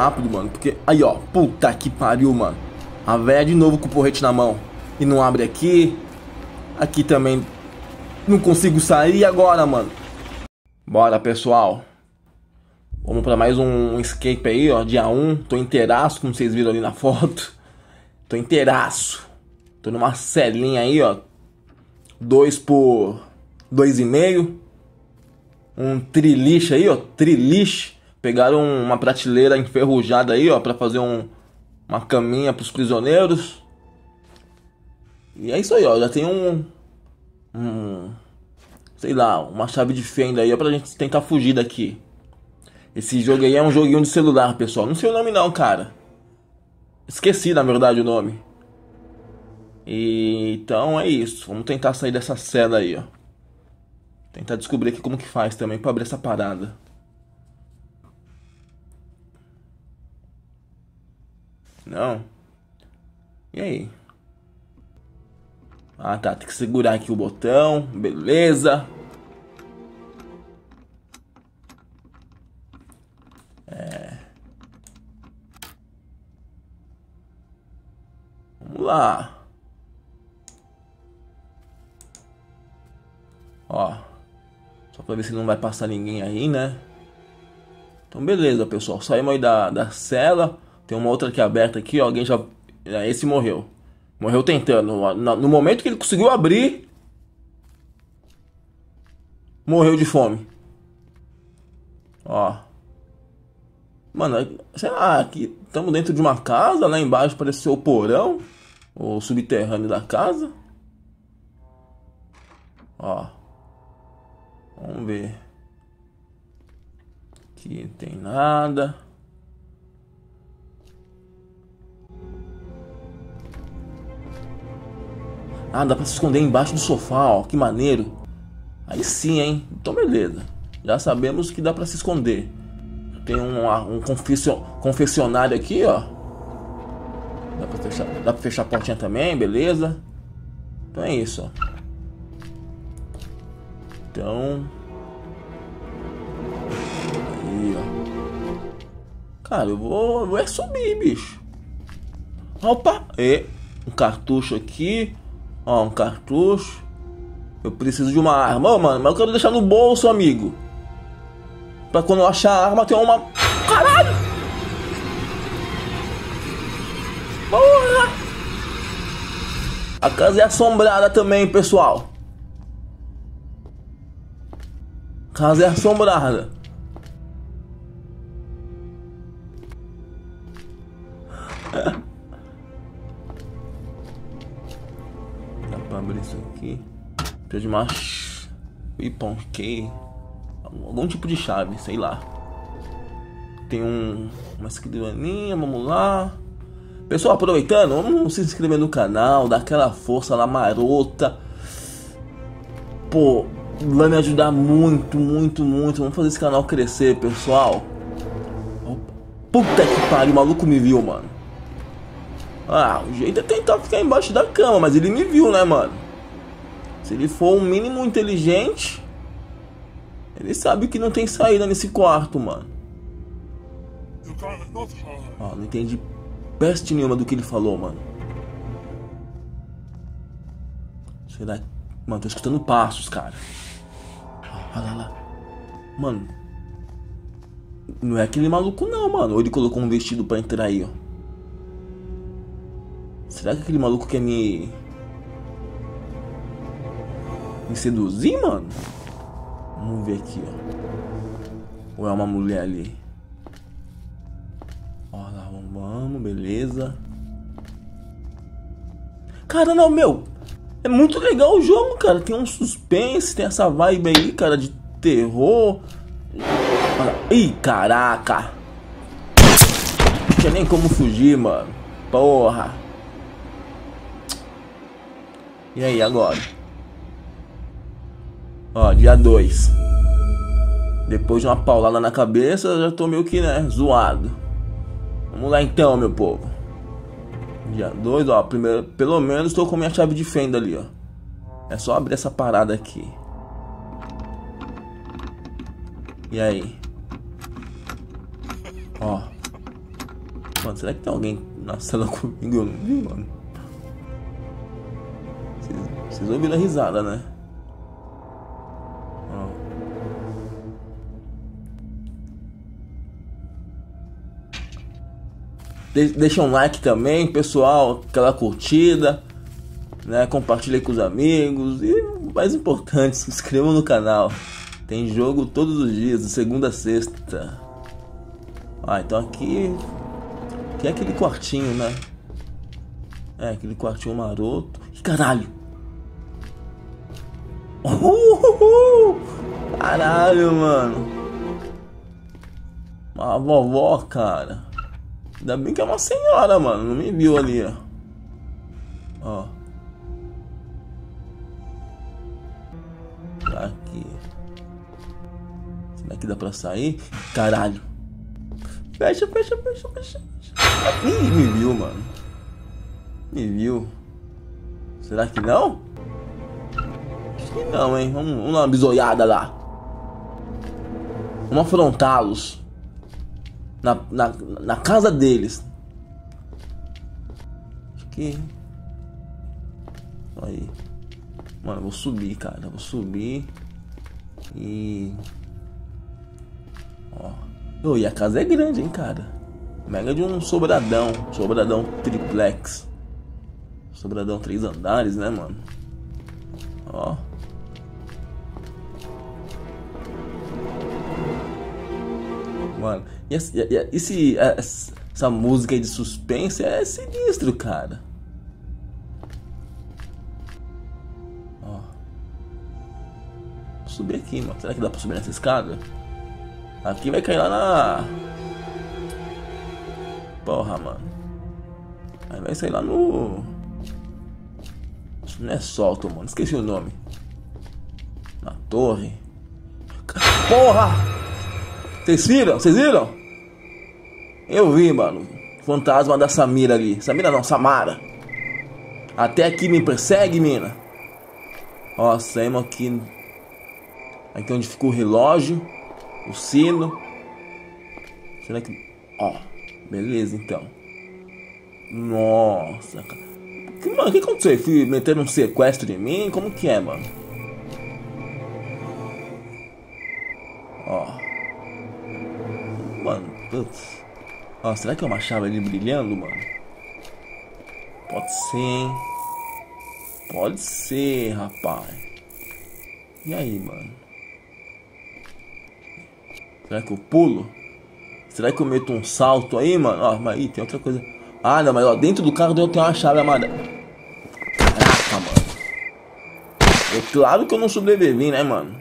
rápido, mano. Porque. Aí, ó. Puta que pariu, mano. A véia de novo com o porrete na mão. E não abre aqui. Aqui também. Não consigo sair agora, mano. Bora, pessoal. Vamos para mais um escape aí, ó. Dia 1. Tô inteiraço, como vocês viram ali na foto. Tô inteiraço. Tô numa celinha aí, ó. 2 por 2,5. Um triliche aí, ó. Triliche. Pegaram uma prateleira enferrujada aí, ó, para fazer um, uma caminha para os prisioneiros. E é isso aí, ó. Já tem um, um sei lá, uma chave de fenda aí ó, pra gente tentar fugir daqui. Esse jogo aí é um joguinho de celular, pessoal. Não sei o nome não, cara. Esqueci, na verdade, o nome. E, então é isso. Vamos tentar sair dessa cela aí, ó. Tentar descobrir aqui como que faz também pra abrir essa parada. Não. E aí? Ah, tá. Tem que segurar aqui o botão. Beleza. É. Vamos lá. Ó. Só pra ver se não vai passar ninguém aí, né? Então, beleza, pessoal. Saímos aí da, da cela. Tem uma outra aqui aberta aqui, ó. Alguém já... É, esse morreu. Morreu tentando. No momento que ele conseguiu abrir... Morreu de fome. Ó. Mano, sei lá, aqui estamos dentro de uma casa, lá embaixo parece ser o porão. O subterrâneo da casa. Ó. Vamos ver. Aqui não tem nada. Ah, dá pra se esconder embaixo do sofá, ó. Que maneiro. Aí sim, hein? Então beleza. Já sabemos que dá pra se esconder. Tem um, um confessionário aqui, ó. Dá pra, fechar, dá pra fechar a portinha também, beleza. Então é isso, ó. Então... Aí, ó. Cara, eu vou, eu vou é subir, bicho. Opa! E um cartucho aqui. Ó, um cartucho. Eu preciso de uma arma. Ô, mano, mas eu quero deixar no bolso, amigo. Pra quando eu achar a arma ter uma. Caralho! Porra! A casa é assombrada também, pessoal. A casa é assombrada. Abrir isso aqui. Precisa de uma. Ipon, que algum tipo de chave, sei lá. Tem um, uma escrivaninha, vamos lá. Pessoal, aproveitando, vamos se inscrever no canal, dar aquela força lá marota. Pô, vai me ajudar muito, muito, muito. Vamos fazer esse canal crescer, pessoal. Puta que pariu, o maluco me viu, mano. Ah, o jeito é tentar ficar embaixo da cama, mas ele me viu, né, mano? Se ele for um mínimo inteligente, ele sabe que não tem saída nesse quarto, mano. Ó, não entendi peste nenhuma do que ele falou, mano. Será que... Mano, tô escutando passos, cara. Olha lá, lá. Mano. Não é aquele maluco não, mano. Ou ele colocou um vestido pra entrar aí, ó. Será que aquele maluco quer me... Seduzir, mano? Vamos ver aqui, ó. Ou é uma mulher ali? Ó lá, vamos, beleza. Cara, não, meu. É muito legal o jogo, cara. Tem um suspense, tem essa vibe aí, cara, de terror. Ih, caraca. Não tinha nem como fugir, mano. Porra. E aí, agora? Ó, dia 2. Depois de uma paulada na cabeça, já tô meio que, né, zoado. Vamos lá então, meu povo. Dia 2, ó, primeiro, pelo menos tô com minha chave de fenda ali, ó. É só abrir essa parada aqui. E aí? Ó. Mano, será que tem alguém na sala comigo? Eu não vi, mano. Vocês, ouviram a risada, né? De deixa um like também, pessoal, aquela curtida, né? Compartilhe com os amigos e mais importante, se inscrevam no canal. Tem jogo todos os dias, de segunda a sexta. Ah, então aqui. Aqui é aquele quartinho, né? É, aquele quartinho maroto. Ih, caralho! Uhul! Caralho, mano! Uma vovó, cara. Ainda bem que é uma senhora, mano. Não me viu ali, ó. Ó. Aqui. Será que dá pra sair? Caralho. Fecha, fecha, fecha, fecha. Ih, me viu, mano. Me viu. Será que não? Acho que não, hein. Vamos, vamos dar uma bisoiada lá. Vamos afrontá-los. Na, na, na casa deles. Acho que. Aí. Mano, eu vou subir, cara. Eu vou subir. E. Ó. Oh, e a casa é grande, hein, cara. Mega de um sobradão. Sobradão triplex. Sobradão três andares, né, mano? Ó. Mano, e esse, essa música de suspense é sinistro, cara. subir aqui, mano. Será que dá pra subir nessa escada? Aqui vai cair lá na... Porra, mano. Aí vai sair lá no... Isso não é solto, mano. Esqueci o nome. Na torre. Porra! Vocês viram? Vocês viram? Eu vi, mano. Fantasma da Samira ali. Samira não, Samara. Até aqui me persegue, mina. Ó, saímos aqui Aqui onde ficou o relógio, o sino. Será que. Ó, beleza então. Nossa, cara. Mano, o que aconteceu? Fui meter um sequestro em mim? Como que é, mano? Ó. Mano, putz. Ó, será que é uma chave ali brilhando, mano? Pode ser, hein? Pode ser, rapaz. E aí, mano? Será que eu pulo? Será que eu meto um salto aí, mano? Ó, mas aí tem outra coisa. Ah, não, mas ó, dentro do carro tem uma chave amarela. Caraca, mano. É claro que eu não sobrevivi, né, mano?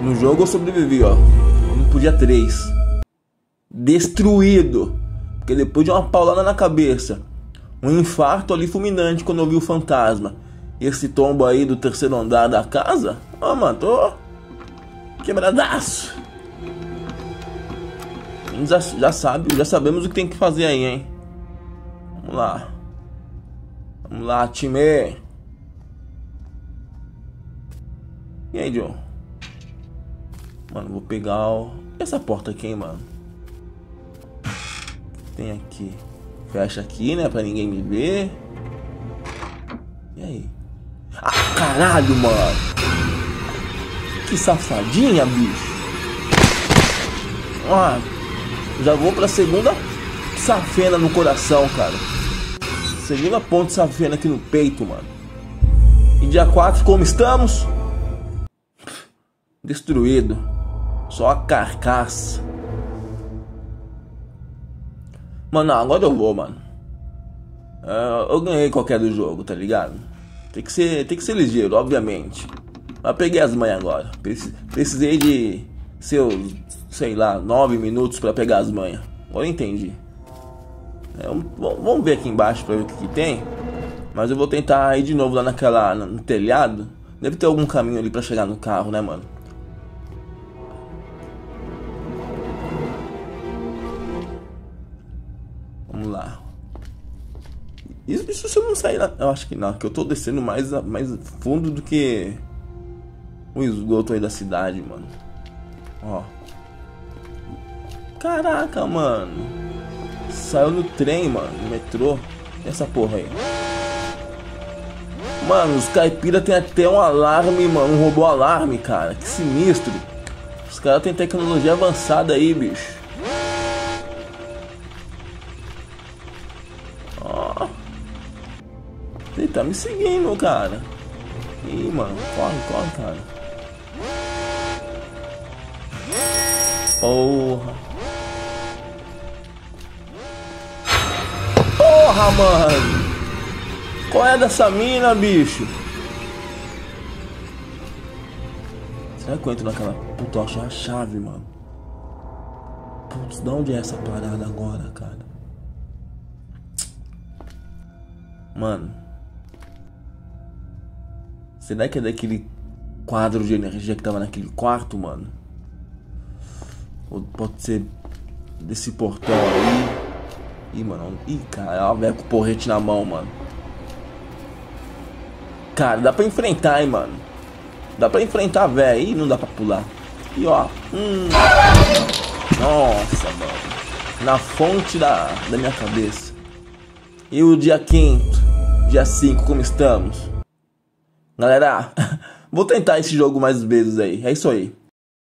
No jogo eu sobrevivi, ó. No podia três. Destruído. Porque depois de uma paulada na cabeça, um infarto ali fulminante quando eu vi o fantasma. Esse tombo aí do terceiro andar da casa. Ó, mano, tô Quebradaço. Já, já sabe, já sabemos o que tem que fazer aí, hein? Vamos lá. Vamos lá, time. E aí, John? Mano, vou pegar o... essa porta aqui, hein, mano. Tem aqui. Fecha aqui, né? Pra ninguém me ver. E aí? Ah, caralho, mano. Que safadinha, bicho. Ah, já vou pra segunda safena no coração, cara. Segunda ponte safena aqui no peito, mano. E dia 4, como estamos? Destruído. Só a carcaça. Mano, agora eu vou, mano. Uh, eu ganhei qualquer do jogo, tá ligado? Tem que ser, tem que ser ligeiro, obviamente. Mas peguei as manhas agora. Precisei de seus, sei lá, nove minutos para pegar as manhas. Agora entendi. É, vamos ver aqui embaixo para ver o que, que, tem. Mas eu vou tentar ir de novo lá naquela no telhado. Deve ter algum caminho ali para chegar no carro, né, mano? Isso, isso se eu não sair lá. Eu acho que não, que eu tô descendo mais, mais fundo do que o esgoto aí da cidade, mano. Ó. Caraca, mano. Saiu no trem, mano. No metrô. Essa porra aí. Mano, os caipira tem até um alarme, mano. Um robô alarme, cara. Que sinistro. Os caras têm tecnologia avançada aí, bicho. Me seguindo, cara. Ih, mano. Corre, corre, cara. Porra. Porra, mano. Qual é dessa mina, bicho? Será que eu entro naquela puta a chave, mano? Putz, de onde é essa parada agora, cara? Mano. Será que é daquele quadro de energia que tava naquele quarto, mano? Ou pode ser desse portão aí? Ih, mano. Ih, cara, ela com o porrete na mão, mano. Cara, dá pra enfrentar, hein, mano. Dá pra enfrentar, velho. Ih, não dá pra pular. E ó. Hum. Nossa, mano. Na fonte da, da minha cabeça. E o dia quinto, dia 5, como estamos? Galera, vou tentar esse jogo mais vezes aí. É isso aí.